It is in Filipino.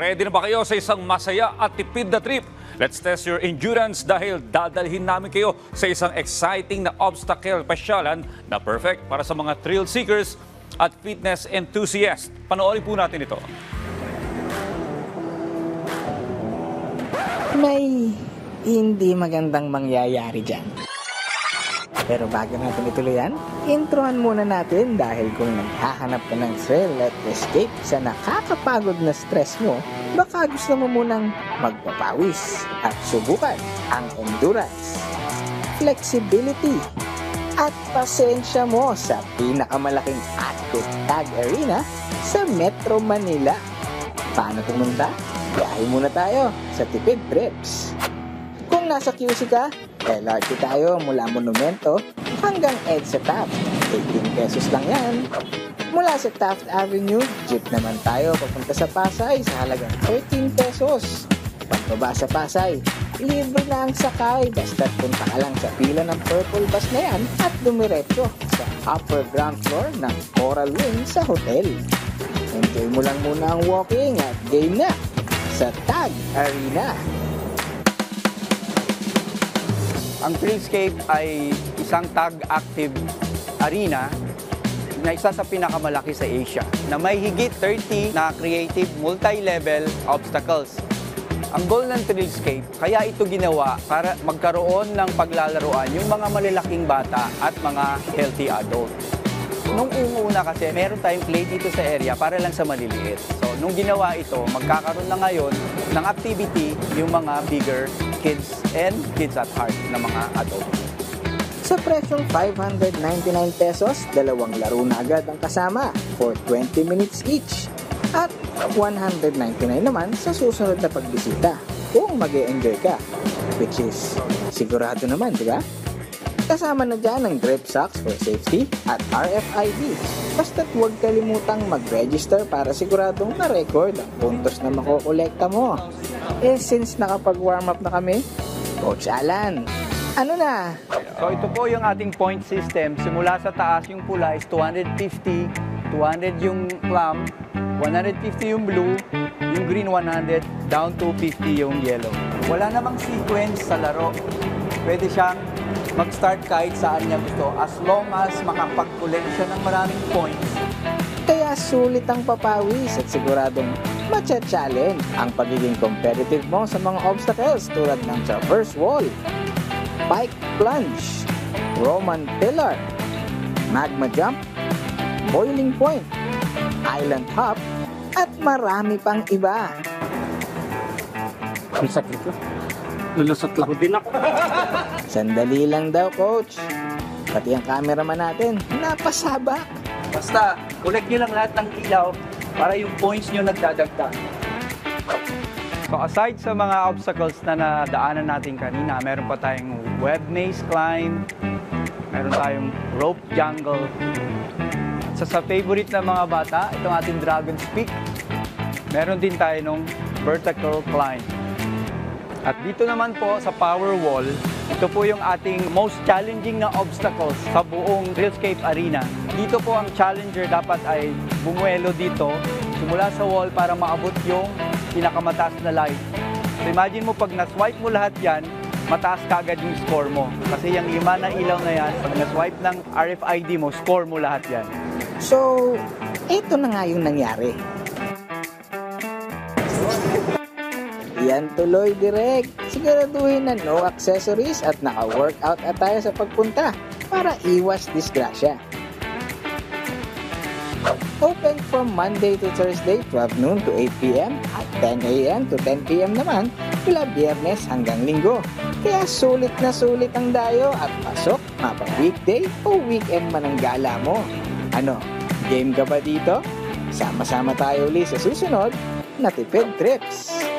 Ready na ba kayo sa isang masaya at tipid na trip? Let's test your endurance dahil dadalhin namin kayo sa isang exciting na obstacle pasyalan na perfect para sa mga thrill seekers at fitness enthusiasts. Panoorin po natin ito. May hindi magandang mangyayari dyan. Pero bago natin ituloy yan, introhan muna natin dahil kung naghahanap ka ng thrill at escape sa nakakapagod na stress mo, baka gusto mo munang magpapawis at subukan ang endurance, flexibility, at pasensya mo sa pinakamalaking active tag arena sa Metro Manila. Paano pumunta? Biyahe muna tayo sa Tipid Trips. Nasa QC ka, LRT tayo mula Monumento hanggang EDSA Taft. 18 pesos lang yan. Mula sa Taft Avenue, jeep naman tayo papunta sa Pasay sa halagang 13 pesos. Pagbaba sa Pasay, libre na ang sakay basta punta ka lang sa pila ng purple bus na yan at dumiretso sa upper ground floor ng Coral Wing sa hotel. Enjoy mo lang muna ang walking at game na sa Tag Arena. Ang Thrillscape ay isang tag-active arena na isa sa pinakamalaki sa Asia na may higit 30 na creative multi-level obstacles. Ang goal ng Thrillscape, kaya ito ginawa para magkaroon ng paglalaroan yung mga malalaking bata at mga healthy adult. Nung una kasi, meron tayong play dito sa area para lang sa maliliit. So, nung ginawa ito, magkakaroon na ngayon ng activity yung mga bigger kids and kids at heart na mga adult. Sa presyong 599 pesos, dalawang laro na agad ang kasama for 20 minutes each. At 199 naman sa susunod na pagbisita kung mag enjoy ka. Which is sigurado naman, di ba? Kasama na dyan ang drip socks for safety at RFID. Basta't huwag kalimutang mag-register para siguradong na-record ang puntos na makukolekta mo. Eh, since nakapag-warm up na kami, Coach Alan, ano na? So ito po yung ating point system. Simula sa taas yung pula is 250, 200 yung plum, 150 yung blue, yung green 100, down to 50 yung yellow. Wala namang sequence sa laro. Pwede siyang mag-start kahit saan niya gusto as long as makapag-collect siya ng maraming points. Kaya sulit ang papawis at siguradong matcha-challenge ang pagiging competitive mo sa mga obstacles tulad ng traverse wall, bike plunge, Roman pillar, magma jump, boiling point, island hop, at marami pang iba. Ang sakit ko. Lulusot lang din ako. Sandali lang daw, coach. Pati ang cameraman natin, napasabak. Basta, collect nyo lang lahat ng ilaw para yung points nyo nagdadagdag. So aside sa mga obstacles na nadaanan natin kanina, meron pa tayong web maze climb, meron tayong rope jungle. At sa, sa favorite ng mga bata, itong ating Dragon's Peak, meron din tayo nung vertical climb. At dito naman po sa Power Wall, ito po yung ating most challenging na obstacles sa buong Thrillscape Arena. Dito po ang challenger dapat ay bumuelo dito, simula sa wall para maabot yung pinakamataas na light. So imagine mo pag na-swipe mo lahat yan, mataas kagad yung score mo. Kasi yung lima na ilaw na yan, pag na-swipe ng RFID mo, score mo lahat yan. So, ito na nga yung nangyari. Yan tuloy direct. Siguraduhin na no accessories at naka-workout at tayo sa pagpunta para iwas disgrasya. Open from Monday to Thursday, 12 noon to 8 p.m. at 10 a.m. to 10 p.m. naman mula biyernes hanggang linggo. Kaya sulit na sulit ang dayo at pasok mapang weekday o weekend man ang gala mo. Ano, game ka ba dito? Sama-sama tayo uli sa susunod na Tipid Trips.